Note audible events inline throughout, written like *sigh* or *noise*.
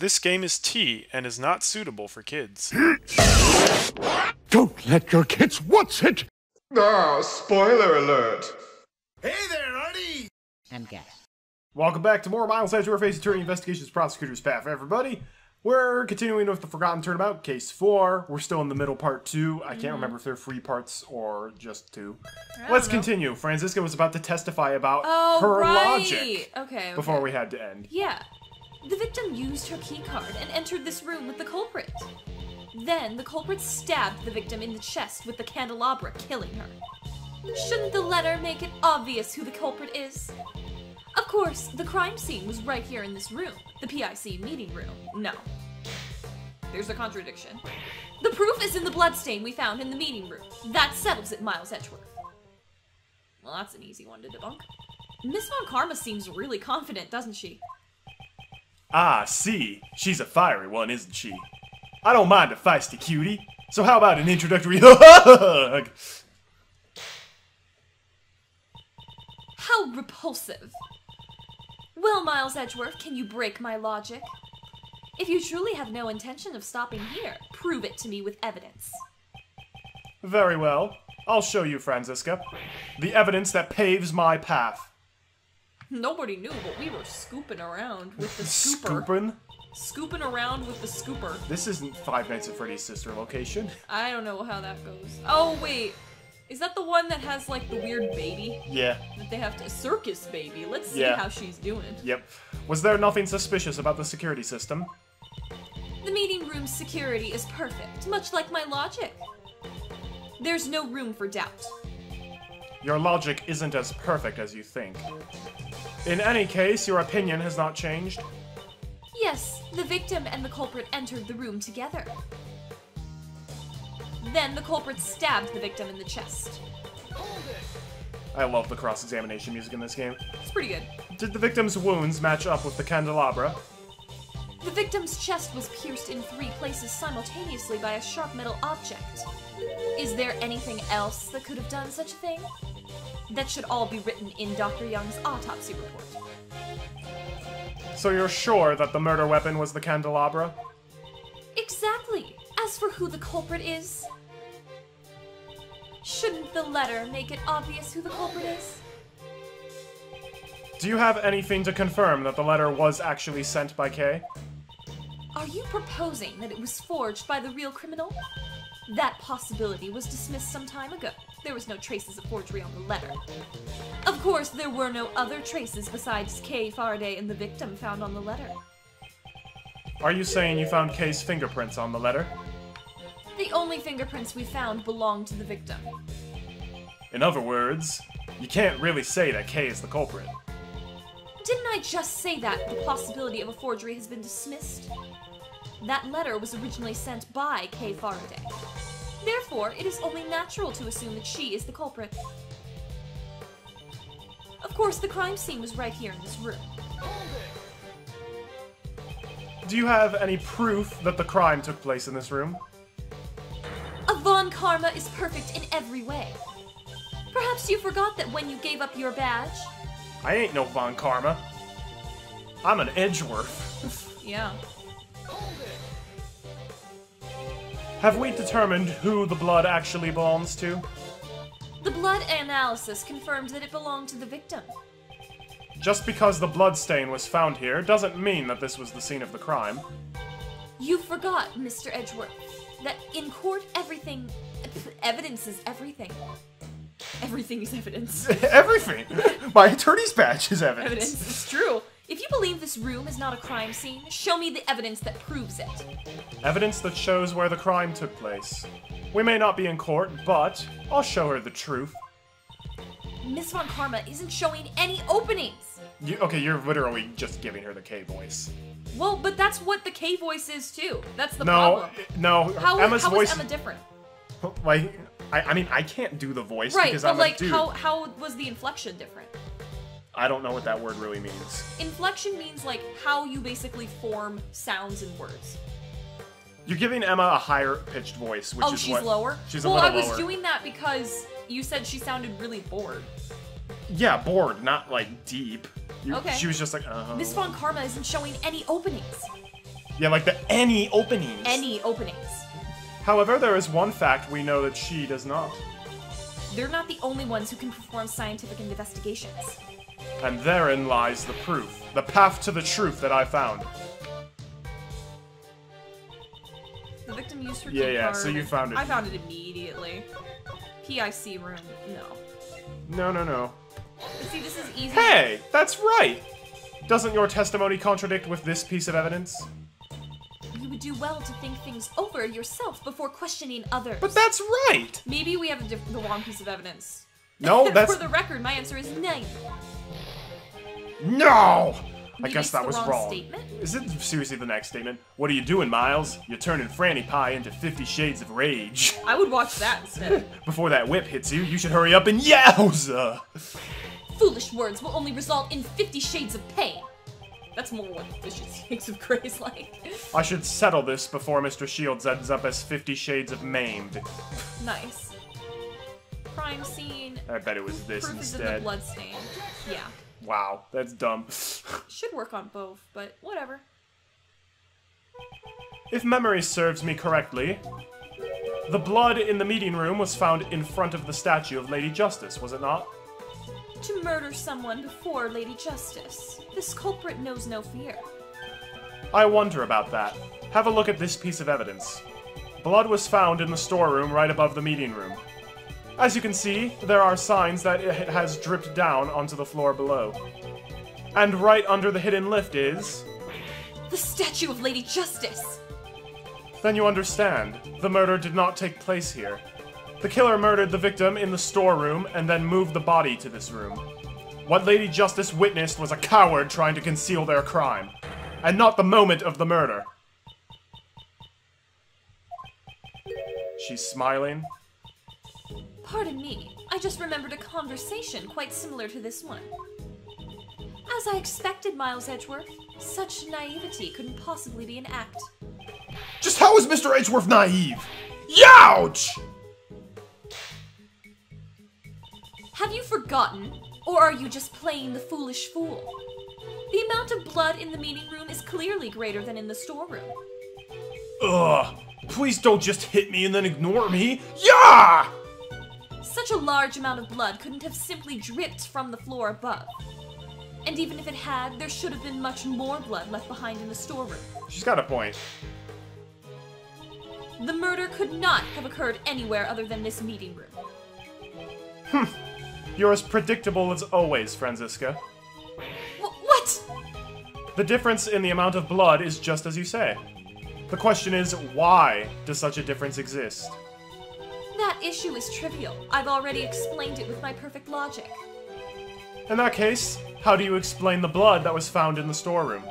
This game is T and is not suitable for kids. *gasps* Don't let your kids watch it! Ah, spoiler alert. Hey there, Arty! and gas. Welcome back to more Miles Edgeworth Ace Attorney Investigations Prosecutor's Path, everybody. We're continuing with the Forgotten Turnabout, Case 4. We're still in the middle part 2. I can't remember if they're three parts or just two. Let's know. continue. Franziska was about to testify about Oh, her right. logic Okay, before we had to end. Yeah. The victim used her keycard and entered this room with the culprit. Then the culprit stabbed the victim in the chest with the candelabra, killing her. Shouldn't the letter make it obvious who the culprit is? Of course, the crime scene was right here in this room, the PIC meeting room. No. There's a contradiction. The proof is in the bloodstain we found in the meeting room. That settles it, Miles Edgeworth. Well, that's an easy one to debunk. Miss Von Karma seems really confident, doesn't she? Ah, see. She's a fiery one, isn't she? I don't mind a feisty cutie. So how about an introductory *laughs* hug? How repulsive. Well, Miles Edgeworth, can you break my logic? If you truly have no intention of stopping here, prove it to me with evidence. Very well. I'll show you, Franziska. The evidence that paves my path. Nobody knew, but we were scooping around with the scooper. Scoopin'? Scooping around with the scooper. This isn't Five Nights at Freddy's sister location. I don't know how that goes. Oh, wait. Is that the one that has, like, the weird baby? Yeah. That they have to. Circus baby. Let's see Yeah. how she's doing. Yep. Was there nothing suspicious about the security system? The meeting room's security is perfect, much like my logic. There's no room for doubt. Your logic isn't as perfect as you think. In any case, your opinion has not changed. Yes, the victim and the culprit entered the room together. Then the culprit stabbed the victim in the chest. I love the cross examination music in this game. It's pretty good. Did the victim's wounds match up with the candelabra? The victim's chest was pierced in three places simultaneously by a sharp metal object. Is there anything else that could have done such a thing? That should all be written in Dr. Young's autopsy report. So you're sure that the murder weapon was the candelabra? Exactly. As for who the culprit is, shouldn't the letter make it obvious who the culprit is? Do you have anything to confirm that the letter was actually sent by Kay? Are you proposing that it was forged by the real criminal? That possibility was dismissed some time ago. There was no traces of forgery on the letter. Of course, there were no other traces besides Kay Faraday and the victim found on the letter. Are you saying you found Kay's fingerprints on the letter? The only fingerprints we found belonged to the victim. In other words, you can't really say that Kay is the culprit. Didn't I just say that the possibility of a forgery has been dismissed? That letter was originally sent by Kay Faraday. Therefore, it is only natural to assume that she is the culprit. Of course, the crime scene was right here in this room. Do you have any proof that the crime took place in this room? A Von Karma is perfect in every way. Perhaps you forgot that when you gave up your badge? I ain't no Von Karma. I'm an Edgeworth. Yeah. Have we determined who the blood actually belongs to? The blood analysis confirmed that it belonged to the victim. Just because the blood stain was found here doesn't mean that this was the scene of the crime. You forgot, Mr. Edgeworth, that in court everything. *laughs* evidence is everything. Everything is evidence. *laughs* Everything! My attorney's badge is evidence. evidence is true. Believe this room is not a crime scene, show me the evidence that proves it. Evidence that shows where the crime took place. We may not be in court, but I'll show her the truth. Miss Von Karma isn't showing any openings. You, okay, you're literally just giving her the Kay voice. Well, but that's what the Kay voice is too. That's the No, problem. no. no. How, Emma's how voice. is Emma different? like, I, I mean, I can't do the voice Right, because I'm like, a dude. how how was the inflection different? I don't know what that word really means. Inflection means like how you basically form sounds and words. You're giving Emma a higher pitched voice, which oh, is she's what, lower. She's well, a little lower. Well, I was lower. doing that because you said she sounded really bored. Yeah, bored, not like deep. You, Okay. She was just like, uh. Miss Von Karma isn't showing any openings. Yeah, like the any openings. Any openings. However, there is one fact we know that she does not. They're not the only ones who can perform scientific investigations. And therein lies the proof. The path to the truth that I found. The victim used her Yeah, key yeah, card. so you found it. I found it immediately. PIC room, no. No, no, no. But see, this is easy. Hey, that's right! Doesn't your testimony contradict with this piece of evidence? You would do well to think things over yourself before questioning others. But that's right! Maybe we have a diff- the wrong piece of evidence. No, *laughs* that's. For the record, my answer is nine. No! I guess that was wrong statement? Is it seriously the next statement? What are you doing, Miles? You're turning Franny Pie into Fifty Shades of Rage. *laughs* I would watch that instead. *laughs* Before that whip hits you, you should hurry up and yowza! Foolish words will only result in Fifty Shades of Pain. That's more what Fifty Shades of Grey is like. I should settle this before Mr. Shields ends up as Fifty Shades of Maimed. nice. Crime scene. I bet it was this Proof is in the instead. bloodstain. Yeah. Wow, that's dumb. *laughs* Should work on both, but whatever. If memory serves me correctly, the blood in the meeting room was found in front of the statue of Lady Justice, was it not? To murder someone before Lady Justice. This culprit knows no fear. I wonder about that. Have a look at this piece of evidence. Blood was found in the storeroom right above the meeting room. As you can see, there are signs that it has dripped down onto the floor below. And right under the hidden lift is. The statue of Lady Justice! Then you understand. The murder did not take place here. The killer murdered the victim in the storeroom and then moved the body to this room. What Lady Justice witnessed was a coward trying to conceal their crime, and not the moment of the murder. She's smiling. Pardon me, I just remembered a conversation quite similar to this one. As I expected, Miles Edgeworth, such naivety couldn't possibly be an act. Just how is Mr. Edgeworth naive? Youch! Have you forgotten, or are you just playing the foolish fool? The amount of blood in the meeting room is clearly greater than in the storeroom. Ugh. Please don't just hit me and then ignore me. Yeah! Such a large amount of blood couldn't have simply dripped from the floor above. And even if it had, there should have been much more blood left behind in the storeroom. She's got a point. The murder could not have occurred anywhere other than this meeting room. Hmm. You're as predictable as always, Franziska. Wh- what? The difference in the amount of blood is just as you say. The question is, why does such a difference exist? That issue is trivial. I've already explained it with my perfect logic. In that case, how do you explain the blood that was found in the storeroom?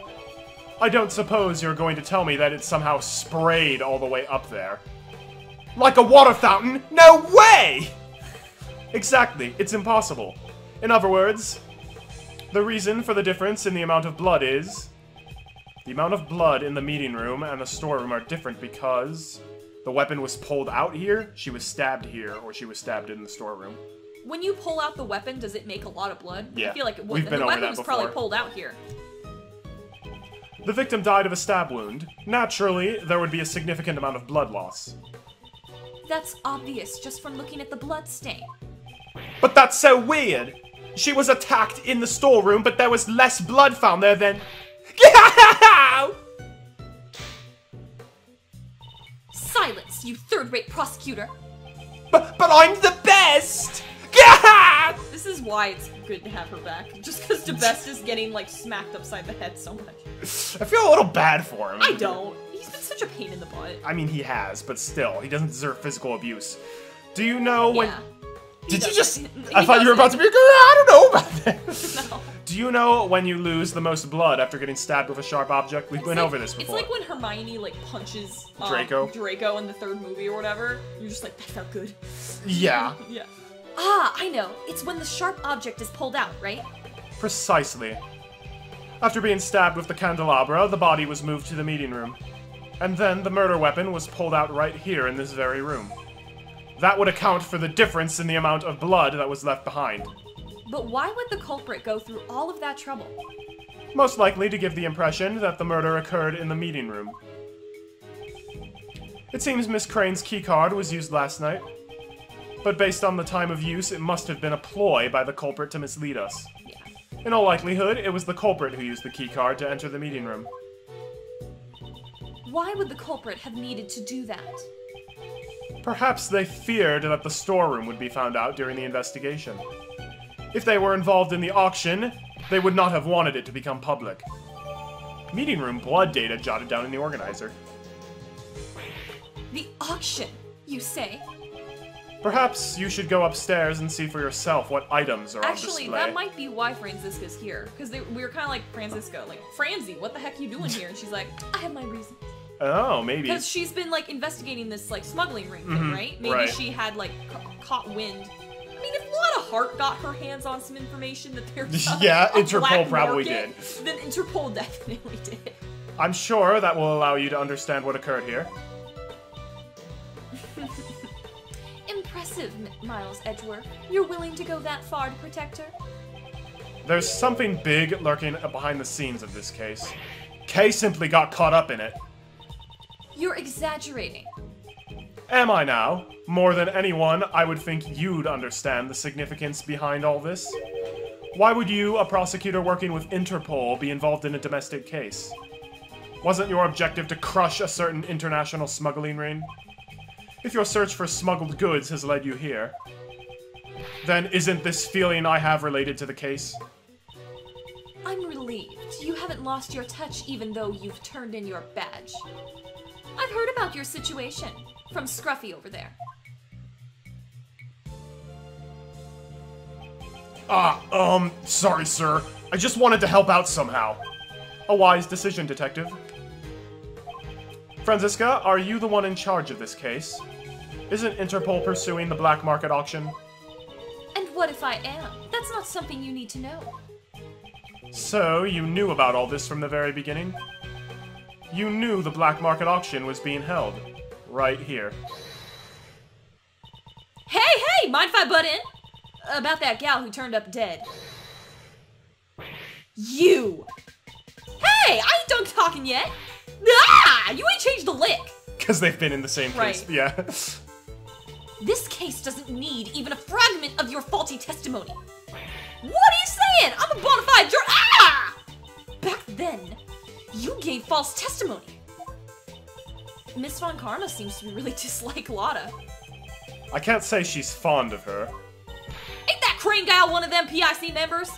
I don't suppose you're going to tell me that it somehow sprayed all the way up there. Like a water fountain? No way! Exactly, it's impossible. In other words, the reason for the difference in the amount of blood is. The amount of blood in the meeting room and the storeroom are different because the weapon was pulled out here, she was stabbed here, or she was stabbed in the storeroom. When you pull out the weapon, does it make a lot of blood? Yeah, I feel like it would. we've been the over weapon that was probably pulled out here. The victim died of a stab wound. Naturally, there would be a significant amount of blood loss. That's obvious just from looking at the blood stain. But that's so weird! She was attacked in the storeroom, but there was less blood found there than. *laughs* Silence, you third-rate prosecutor! but, but I'm the best! This is why it's good to have her back. Just because Debeste is getting, like, smacked upside the head so much. I feel a little bad for him. I don't. He's been such a pain in the butt. I mean, he has, but still, he doesn't deserve physical abuse. Do you know when. yeah. Did you doesn't. just. I thought you were about to doesn't. be. Ah, I don't know about that. No. Do you know when you lose the most blood after getting stabbed with a sharp object? We've It's been like- over this before. It's like when Hermione like punches um, Draco. Draco in the third movie or whatever. You're just like, that felt good. yeah, *laughs* Yeah. Ah, I know. It's when the sharp object is pulled out, right? precisely. After being stabbed with the candelabra, the body was moved to the meeting room. And then the murder weapon was pulled out right here in this very room. That would account for the difference in the amount of blood that was left behind. But why would the culprit go through all of that trouble? most likely to give the impression that the murder occurred in the meeting room. It seems Miss Crane's keycard was used last night, but based on the time of use, it must have been a ploy by the culprit to mislead us. Yeah. In all likelihood, it was the culprit who used the keycard to enter the meeting room. Why would the culprit have needed to do that? Perhaps they feared that the storeroom would be found out during the investigation. If they were involved in the auction, they would not have wanted it to become public. Meeting room blood data jotted down in the organizer. The auction, you say? Perhaps you should go upstairs and see for yourself what items are Actually, on display. that might be why Franziska's here. Because we were kind of like, Franziska, like, Franzi, what the heck are you doing here? And she's like, I have my reasons. oh, maybe. Because she's been, like, investigating this, like, smuggling ring thing, mm-hmm. right? Maybe right. she had, like, ca- caught wind. I mean, if Lotta Hart got her hands on some information that there's *laughs* a, Yeah, a Interpol black probably market, did. Then Interpol *laughs* definitely did. I'm sure that will allow you to understand what occurred here. *laughs* Impressive, Miles Edgeworth. You're willing to go that far to protect her? There's something big lurking behind the scenes of this case. Kay simply got caught up in it. You're exaggerating. Am I now? More than anyone, I would think you'd understand the significance behind all this. Why would you, a prosecutor working with Interpol, be involved in a domestic case? Wasn't your objective to crush a certain international smuggling ring? If your search for smuggled goods has led you here, then isn't this feeling I have related to the case? I'm relieved. You haven't lost your touch even though you've turned in your badge. I've heard about your situation from Scruffy over there. Ah, um, sorry, sir. I just wanted to help out somehow. A wise decision, Detective. Franziska, are you the one in charge of this case? Isn't Interpol pursuing the black market auction? And what if I am? That's not something you need to know. So, you knew about all this from the very beginning? You knew the black market auction was being held. Right here. Hey, hey! Mind if I butt in? About that gal who turned up dead. You! Hey! I ain't done talking yet! Ah! You ain't changed a lick! Because they've been in the same case. Right. Yeah. This case doesn't need even a fragment of your faulty testimony. What are you saying? I'm a bona fide jur- Ah! Back then, you gave false testimony. Miss Von Karma seems to be really *laughs* dislike Lotta. I can't say she's fond of her. Ain't that crane gal one of them PIC members?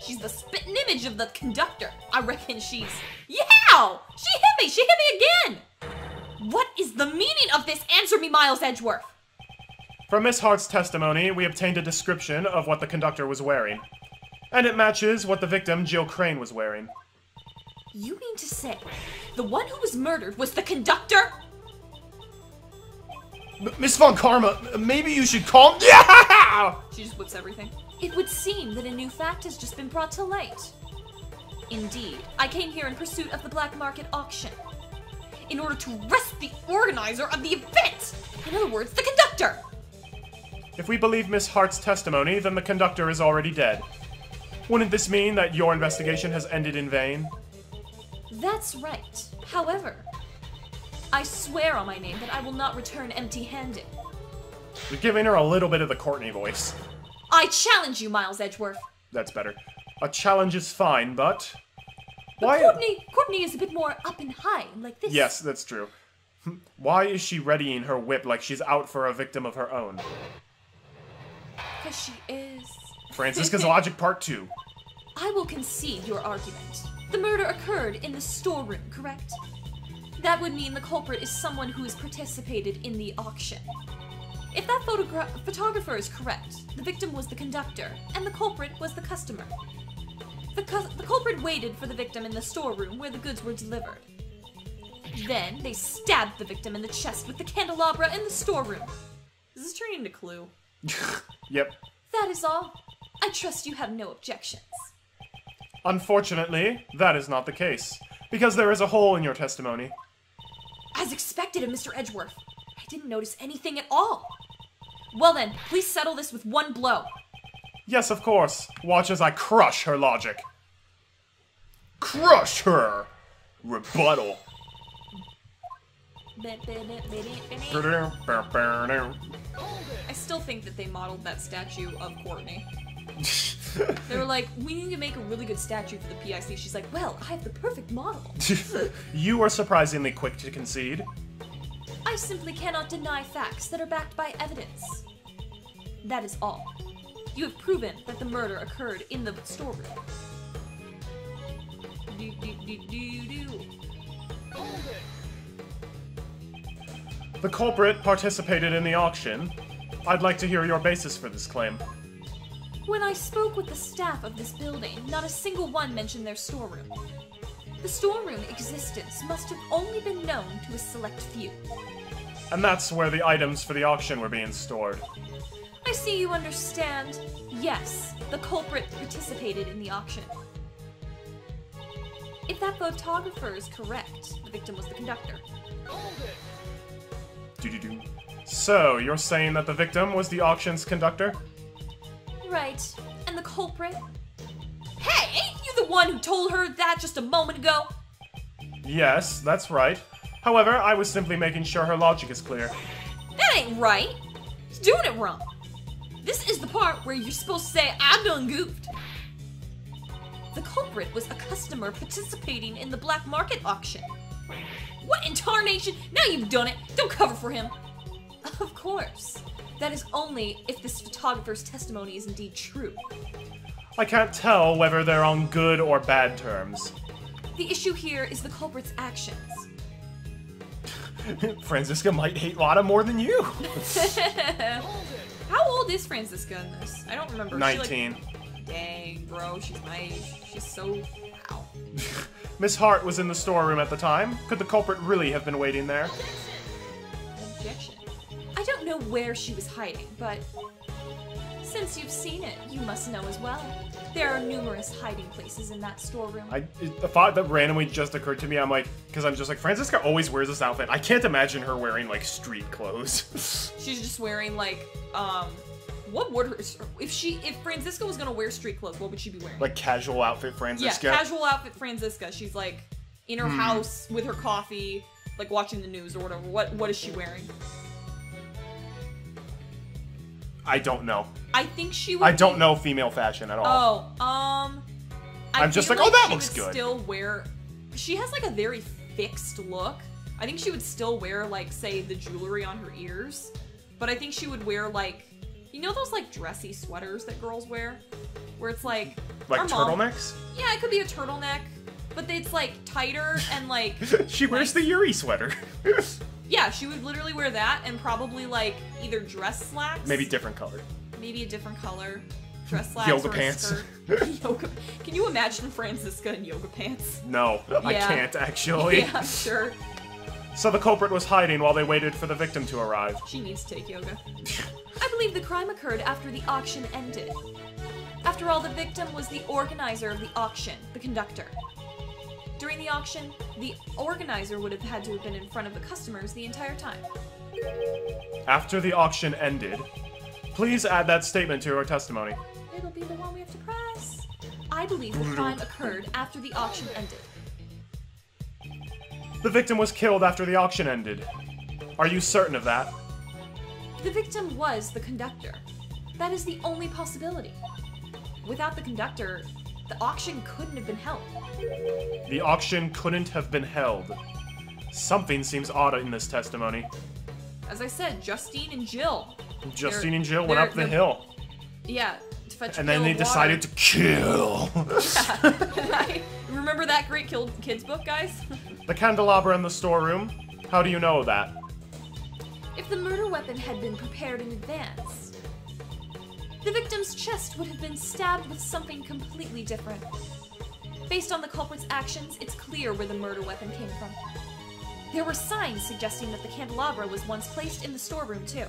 She's the spitting image of the conductor. I reckon she's. Yeah! She hit me! She hit me again! What is the meaning of this? Answer me, Miles Edgeworth! From Miss Hart's testimony, we obtained a description of what the conductor was wearing. And it matches what the victim, Jill Crane, was wearing. You mean to say the one who was murdered was the conductor? Miss Von Karma, maybe you should calm. *laughs* Yeah! She just whips everything. It would seem that a new fact has just been brought to light. Indeed, I came here in pursuit of the black market auction. In order to arrest the organizer of the event! In other words, the conductor! If we believe Miss Hart's testimony, then the conductor is already dead. Wouldn't this mean that your investigation has ended in vain? That's right. However, I swear on my name that I will not return empty handed. You're giving her a little bit of the Courtney voice. I challenge you, Miles Edgeworth. That's better. A challenge is fine, but. But Why? Courtney, Courtney is a bit more up and high, like this. Yes, that's true. Hmm, why is she readying her whip like she's out for a victim of her own? Because she is. Franziska's *laughs* Logic Part 2. I will concede your argument. The murder occurred in the storeroom, correct? That would mean the culprit is someone who has participated in the auction. If that photogra- photographer is correct, the victim was the conductor, and the culprit was the customer. The, cu- the culprit waited for the victim in the storeroom where the goods were delivered. Then they stabbed the victim in the chest with the candelabra in the storeroom. This is turning into Clue. *laughs* Yep. That is all. I trust you have no objections. Unfortunately, that is not the case. Because there is a hole in your testimony. As expected of Mr. Edgeworth, I didn't notice anything at all. Well then, please settle this with one blow. Yes, of course. Watch as I crush her logic. Crush her! Rebuttal. I still think that they modeled that statue of Courtney. They were like, we need to make a really good statue for the PIC. She's like, well, I have the perfect model. *laughs* you are surprisingly quick to concede. I simply cannot deny facts that are backed by evidence. That is all. You have proven that the murder occurred in the storeroom. Do, do, do, do, do. The culprit participated in the auction. I'd like to hear your basis for this claim. When I spoke with the staff of this building, not a single one mentioned their storeroom. The storeroom existence must have only been known to a select few. And that's where the items for the auction were being stored. I see you understand. Yes, the culprit participated in the auction. If that photographer is correct, the victim was the conductor. Doo-doo-doo. So, you're saying that the victim was the auction's conductor? Right. And the culprit? Hey, ain't you the one who told her that just a moment ago? Yes, that's right. However, I was simply making sure her logic is clear. That ain't right. He's doing it wrong. This is the part where you're supposed to say, I done goofed. The culprit was a customer participating in the black market auction. What in tarnation? Now you've done it. Don't cover for him. Of course. That is only if this photographer's testimony is indeed true. I can't tell whether they're on good or bad terms. The issue here is the culprit's actions. *laughs* Franziska might hate Lotta more than you. *laughs* How old is Franziska in this? I don't remember. Is she, like- 19. Dang, bro, she's my age. She's so. Ow. *laughs* Miss Hart was in the storeroom at the time. Could the culprit really have been waiting there? Objection. I don't know where she was hiding, but since you've seen it, you must know as well. There are numerous hiding places in that storeroom. I the thought that randomly just occurred to me. I'm like, because I'm just like Franziska always wears this outfit. I can't imagine her wearing like street clothes. *laughs* She's just wearing like, um, what would her if she if Franziska was gonna wear street clothes? What would she be wearing? like casual outfit yeah, casual outfit Franziska. She's like in Hmm. her house with her coffee, like watching the news or whatever. What what is she wearing? I don't know. I think she would. I don't be- know female fashion at all. Oh, um, I I'm just feel like, oh, that she looks would good. Still wear. She has like a very fixed look. I think she would still wear like say the jewelry on her ears, but I think she would wear like, you know those like dressy sweaters that girls wear, where it's like like our mom- turtlenecks. Yeah, it could be a turtleneck, but it's like tighter and like. *laughs* she wears nice. the Yuri sweater. *laughs* Yeah, she would literally wear that and probably like either dress slacks, Maybe different color. maybe a different color dress slacks Yoga pants. *laughs* yoga. Can you imagine Franziska in yoga pants? No, I can't actually. *laughs* Yeah, sure. So the culprit was hiding while they waited for the victim to arrive. She needs to take yoga. I believe the crime occurred after the auction ended. After all, the victim was the organizer of the auction, the conductor. During the auction, the organizer would have had to have been in front of the customers the entire time. After the auction ended, please add that statement to your testimony. It'll be the one we have to press. I believe the crime occurred after the auction ended. The victim was killed after the auction ended. Are you certain of that? The victim was the conductor. That is the only possibility. Without the conductor, the auction couldn't have been held. The auction couldn't have been held. Something seems odd in this testimony. As I said, Justine and Jill. Justine They're- and Jill went up the hill, Yeah, to fetch and then they decided to kill. water. *laughs* *laughs* Remember that great Kids book, guys? *laughs* the candelabra in the storeroom. How do you know that? if the murder weapon had been prepared in advance, the victim's chest would have been stabbed with something completely different. Based on the culprit's actions, it's clear where the murder weapon came from. There were signs suggesting that the candelabra was once placed in the storeroom, too.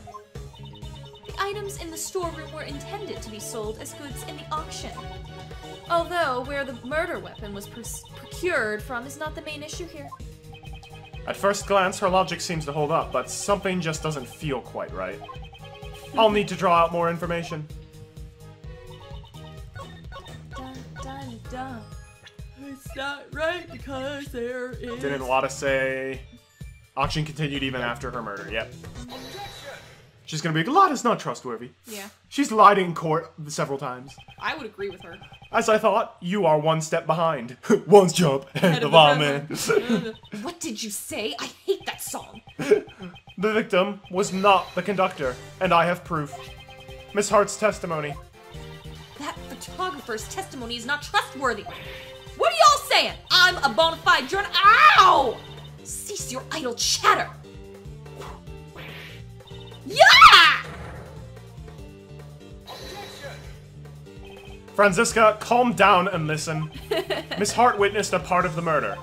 The items in the storeroom were intended to be sold as goods in the auction. Although, where the murder weapon was procured from is not the main issue here. At first glance, her logic seems to hold up, but something just doesn't feel quite right. I'll need to draw out more information. It's not right because there is. Didn't Lotta say auction continued even after her murder? Yep. She's gonna be like, Lotta's not trustworthy. Yeah, She's lied in court several times. I would agree with her. As I thought, you are one step behind. one jump ahead of our man. *laughs* what did you say? I hate that song. *laughs* The victim was not the conductor, and I have proof. Miss Hart's testimony. That photographer's testimony is not trustworthy. What are y'all I'm a bona fide journal. Ow! Cease your idle chatter. Yeah! Franziska, calm down and listen. *laughs* Miss Hart witnessed a part of the murder.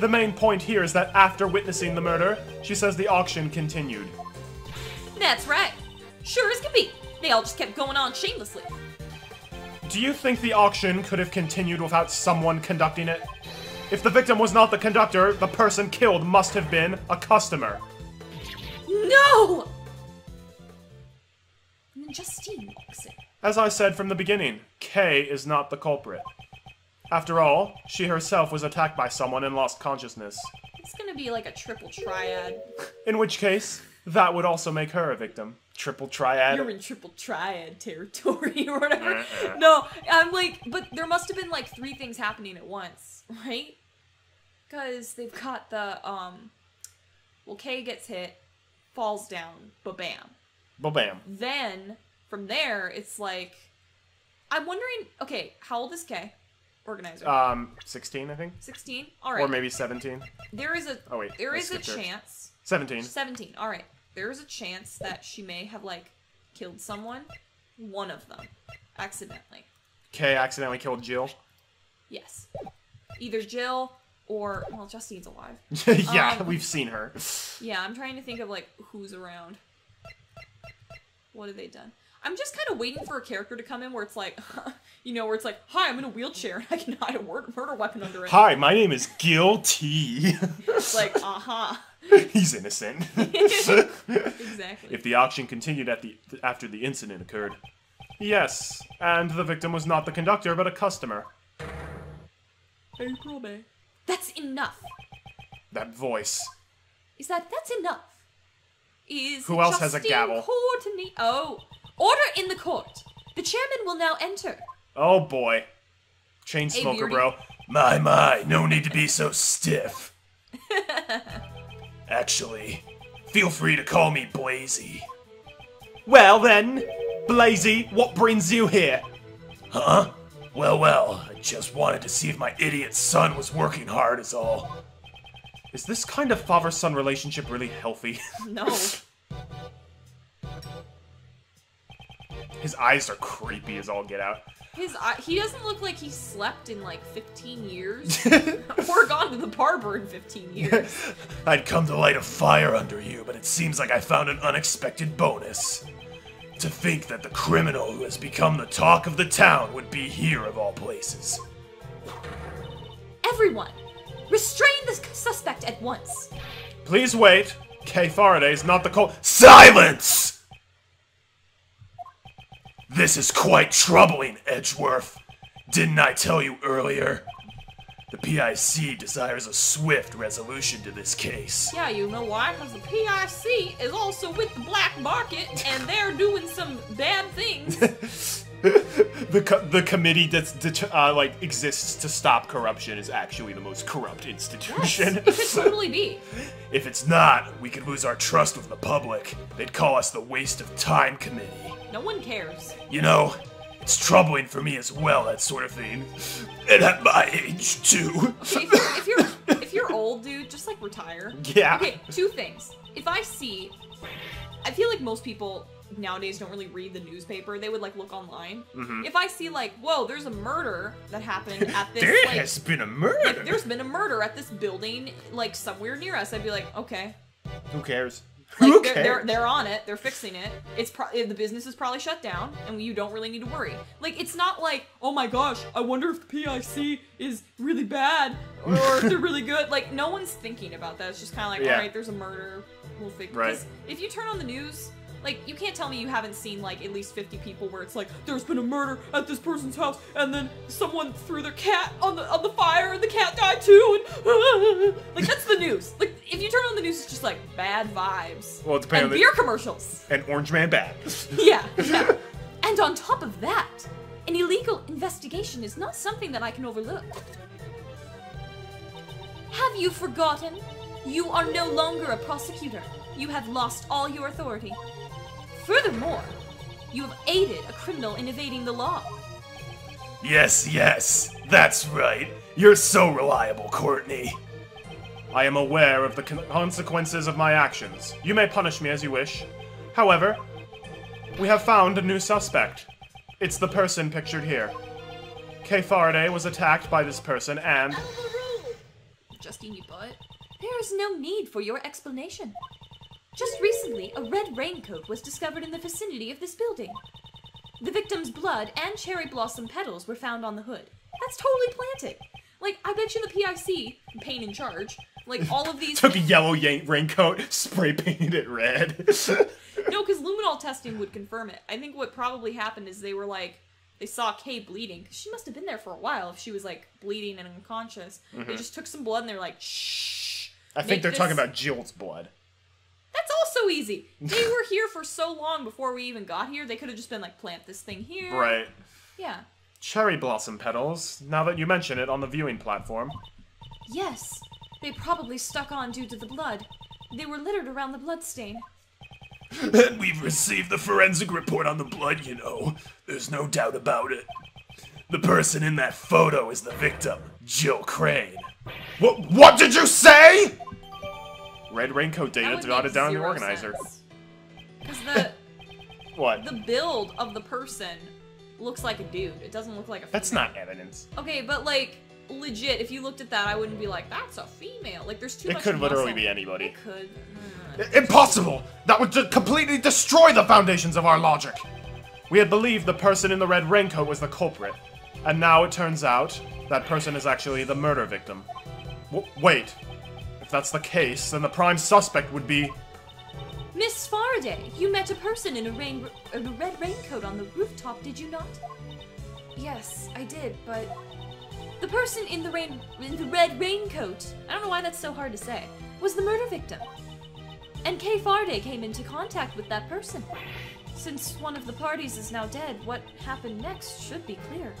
The main point here is that after witnessing the murder, she says the auction continued. That's right. Sure as can be. They all just kept going on shamelessly. Do you think the auction could have continued without someone conducting it? If the victim was not the conductor, the person killed must have been a customer. No! And then Justine walks in. As I said from the beginning, Kay is not the culprit. After all, she herself was attacked by someone and lost consciousness. It's gonna be like a triple triad. In which case, that would also make her a victim. Triple triad. You're in triple triad territory *laughs* or whatever. no, I'm like, but there must have been like three things happening at once, right? Because they've got the um, well, Kay gets hit, falls down, ba bam. Ba bam. Then from there, it's like, I'm wondering. Okay, how old is Kay? Organizer. Um, 16, I think? 16. All right. Or maybe 17. there is a Oh, wait, there I is a her. chance 17. 17. All right. There's a chance that she may have like killed someone, one of them, accidentally. Kay accidentally killed Jill. Yes. Either Jill or well, Justine's alive. *laughs* yeah, Um, we've seen her. Yeah, I'm trying to think of like who's around. What have they done? I'm just kind of waiting for a character to come in where it's like, *laughs* you know, where it's like, "Hi, I'm in a wheelchair and I can hide a murder weapon under it." Hi, my name is Guilty. It's *laughs* like, uh huh. *laughs* He's innocent. *laughs* *laughs* exactly. if the auction continued at the after the incident occurred. Yes, and the victim was not the conductor but a customer. April May. That's enough. That voice. Is that that's enough? Is Who else has a gavel? Courtney? Oh, order in the court. The chairman will now enter. Oh boy. Chain smoker, bro. My, my, no need to be so stiff. Actually, feel free to call me Blazy. Well then, Blazy, what brings you here? Huh? Well, well, I just wanted to see if my idiot son was working hard, is all. Is this kind of father son relationship really healthy? *laughs* No. His eyes are creepy as all get out. His eye, he doesn't look like he slept in like 15 years *laughs* *laughs* or gone to the barber in 15 years. *laughs* I'd come to light a fire under you, but it seems like I found an unexpected bonus. To think that the criminal who has become the talk of the town would be here of all places. Everyone, restrain this suspect at once. Please wait. Kay Faraday is not the cul- Silence! This is quite troubling, Edgeworth. Didn't I tell you earlier? The PIC desires a swift resolution to this case. Yeah, you know why? Because the PIC is also with the black market and they're doing some bad things. *laughs* *laughs* the co- the committee that's uh, like exists to stop corruption is actually the most corrupt institution. Yes, it could totally be. *laughs* if it's not, we could lose our trust with the public. They'd call us the waste of time committee. No one cares. You know, it's troubling for me as well, that sort of thing. And at my age too. Okay, if you're, if you're if you're old, dude, just like retire. *laughs* Yeah. Okay, two things. If I see, I feel like most people nowadays don't really read the newspaper. They would like look online. Mm-hmm. If I see like, whoa, there's a murder that happened at *laughs* this. There like, has been a murder. like, there's been a murder at this building, like somewhere near us. I'd be like, okay, Who cares? like Who they're, cares? they're they're on it. They're fixing it. It's pro- the business is probably shut down, and you don't really need to worry. Like it's not like, oh my gosh, I wonder if the PIC is really bad or if they're really good. *laughs* Like no one's thinking about that. It's just kind of like, Yeah. all right, there's a murder. We'll figure. Right. Because if you turn on the news, Like, you can't tell me you haven't seen like at least 50 people where it's like, there's been a murder at this person's house, and then someone threw their cat on the on the fire, and the cat died too, and *laughs* like that's the news. Like, if you turn on the news, it's just like bad vibes. Well, it depends and on the- beer commercials. And Orange Man bad. *laughs* *laughs* Yeah, yeah. and on top of that, an illegal investigation is not something that I can overlook. Have you forgotten? You are no longer a prosecutor. You have lost all your authority. Furthermore, you have aided a criminal in evading the law. Yes, yes, that's right. You're so reliable, Courtney. I am aware of the con- consequences of my actions. You may punish me as you wish. However, we have found a new suspect. It's the person pictured here. Kay Faraday was attacked by this person and. Justine, you butt. There is no need for your explanation. Just recently, a red raincoat was discovered in the vicinity of this building. The victim's blood and cherry blossom petals were found on the hood. That's totally planted. Like, I bet you the PIC, Pain in charge, like all of these. *laughs* Took a yellow raincoat, *laughs* spray painted it red. *laughs* no, because luminol testing would confirm it. I think what probably happened is they were like, they saw Kay bleeding. 'cause she must have been there for a while if she was like bleeding and unconscious. They mm-hmm. just took some blood and they're like, shh. I think they're talking about Jill's blood. That's also easy. They were here for so long before we even got here. They could have just been like, plant this thing here. Right. Yeah. Cherry blossom petals, now that you mention it on the viewing platform. Yes. They probably stuck on due to the blood. They were littered around the bloodstain. And *laughs* we've received the forensic report on the blood, you know. There's no doubt about it. The person in that photo is the victim, Jill Crane. What, what did you say? Red raincoat data jotted down in the organizer. Because the *laughs* What? the build of the person looks like a dude. It doesn't look like a. Female. That's not evidence. Okay, but like legit, if you looked at that, I wouldn't be like, "That's a female." Like, there's too It much. could literally be anybody. It could. Mm. Impossible! That would completely destroy the foundations of our logic. We had believed the person in the red raincoat was the culprit, and now it turns out that person is actually the murder victim. W- wait. If that's the case, then the prime suspect would be. Miss Faraday, you met a person in a rain in a red raincoat on the rooftop, did you not? Yes, I did, but the person in the rain in the red raincoat, I don't know why that's so hard to say, was the murder victim. And Kay Faraday came into contact with that person. Since one of the parties is now dead, what happened next should be clear.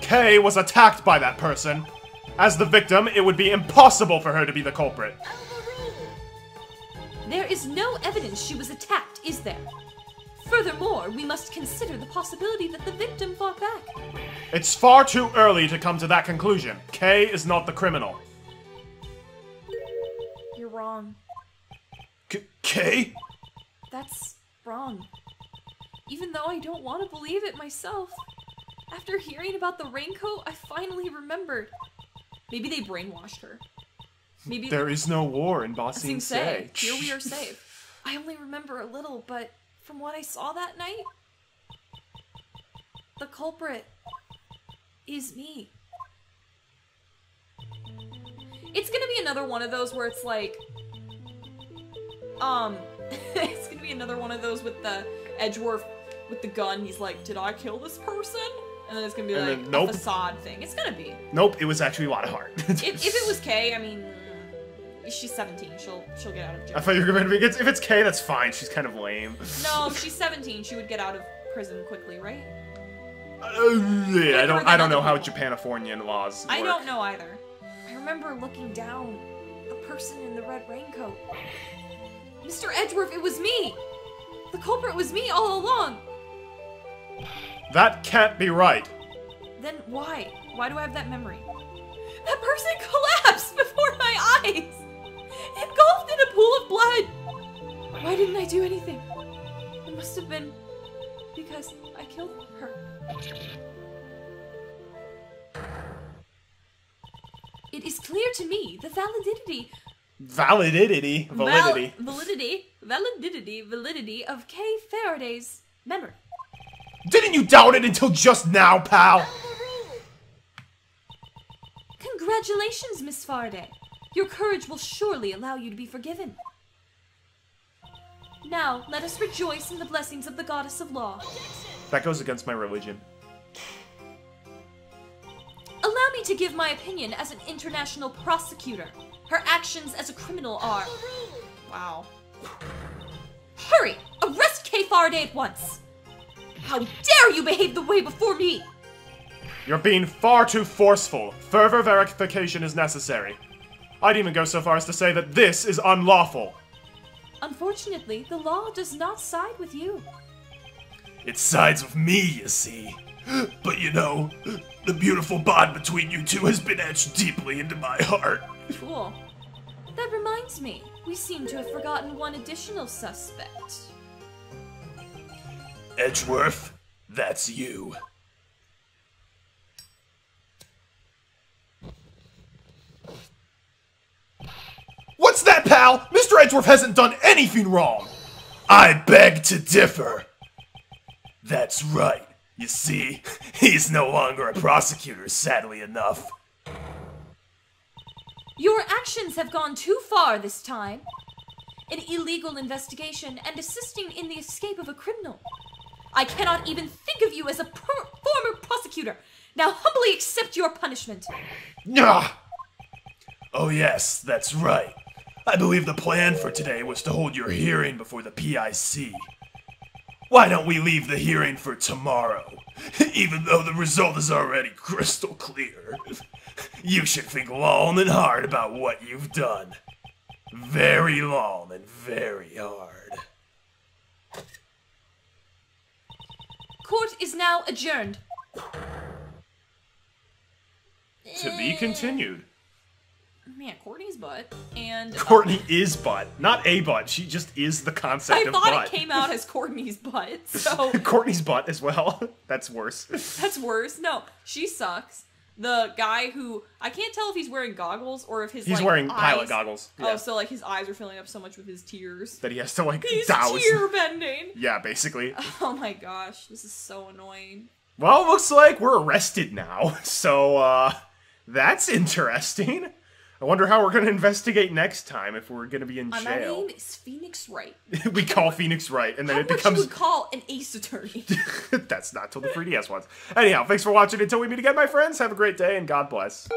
Kay was attacked by that person. As the victim, it would be impossible for her to be the culprit. There is no evidence she was attacked, is there? Furthermore, we must consider the possibility that the victim fought back. It's far too early to come to that conclusion. Kay is not the criminal. You're wrong. K- Kay? That's wrong. Even though I don't want to believe it myself. After hearing about the raincoat, I finally remembered. Maybe they brainwashed her. Maybe There is no war in Ba Sing. Se. Here we are safe. I only remember a little, but from what I saw that night, the culprit is me. It's gonna be another one of those where it's like, um, *laughs* it's gonna be another one of those with the Edgeworth with the gun. He's like, "Did I kill this person?" And then it's gonna be And like then, nope. a facade thing. It's gonna be. Nope, it was actually a lot of heart. If, if it was Kay, I mean, she's 17. She'll she'll get out of jail. I thought you were going to be. If it's Kay, that's fine. She's kind of lame. No, if *laughs* she's 17. She would get out of prison quickly, right? Uh, yeah, I don't. I don't know how. Japanifornian laws. I don't know either. I remember looking down. The person in the red raincoat. Mr. Edgeworth, it was me! The culprit was me all along! That can't be right. Then why? Why do I have that memory? That person *laughs* collapsed before my eyes! Engulfed in a pool of blood! Why didn't I do anything? It must have been because I killed her. It is clear to me the validity Validity. Validity. Val- validity, validity, validity of Kay Faraday's memory. Didn't you doubt it until just now, pal? Congratulations, Miss Faraday. Your courage will surely allow you to be forgiven. Now, let us rejoice in the blessings of the goddess of law. That goes against my religion. Allow me to give my opinion as an international prosecutor. Her actions as a criminal are. Wow. Hurry! Arrest K. Faraday at once! How dare you behave the way before me! You're being far too forceful. Further verification is necessary. I'd even go so far as to say that this is unlawful. Unfortunately, the law does not side with you. It sides with me, you see. But you know, the beautiful bond between you two has been etched deeply into my heart. Cool. That reminds me, we seem to have forgotten one additional suspect. Edgeworth, that's you. What's that, pal? Mr. Edgeworth hasn't done anything wrong. I beg to differ. That's right. You see, he's no longer a prosecutor, sadly enough. Your actions have gone too far this time. An illegal investigation and assisting in the escape of a criminal. I cannot even think of you as a former prosecutor. Now humbly accept your punishment. Nah. Oh, yes, that's right. I believe the plan for today was to hold your hearing before the PIC. Why don't we leave the hearing for tomorrow? *laughs* Even though the result is already crystal clear. *laughs* You should think long and hard about what you've done. Very long and very hard. Court is now adjourned. To be continued. Man, Courtney's butt. And uh, Courtney is butt, not a butt. She just is the concept I of thought butt. it came out as Courtney's butt, *laughs* so Courtney's butt as well. *laughs* That's worse. that's worse. No, she sucks. The guy who I can't tell if he's wearing goggles or if his He's like, wearing pilot eyes- goggles. Oh, Yeah. so like his eyes are filling up so much with his tears. that he has to like He's douse. tear bending. *laughs* Yeah, basically. *laughs* Oh my gosh, this is so annoying. Well, it looks like we're arrested now. *laughs* So, uh, that's interesting. I wonder how we're going to investigate next time if we're going to be in uh, jail. my name is Phoenix Wright. *laughs* we call Phoenix right, and then How it becomes. would call an ace attorney? *laughs* that's not till the 3DS ones. Anyhow, thanks for watching. Until we meet again, my friends, have a great day and God bless.